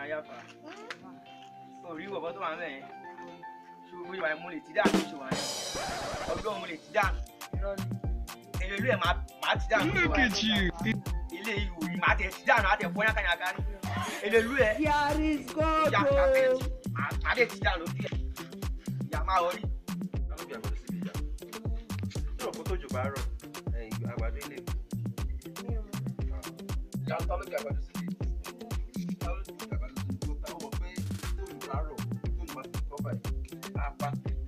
ọ̀nà ayáfa orí bọ̀bọ̀ tó wà ń bẹ̀ yẹn ṣùgbọ́n ìwà mo lè ti dànù ṣùgbọ́n àná ọdún mo lè ti dànù èrè ìlú ẹ̀ máa ti dànù ilé ìwò yìí máa tẹ̀ ti dànù àtẹ̀ fọ́ yánkanyàká ní èrè ìlú ẹ̀ yàtọ̀ àtẹ̀tì àtẹ̀ ti dànù lókè ìyá máa wọlé. àwọn ìgbà gbọdọ̀ síbi ìjà tí òkú tó jù bá rọ àgbàdo ilé ìyá ń tọ́ lókè àgbàdo síbi. apa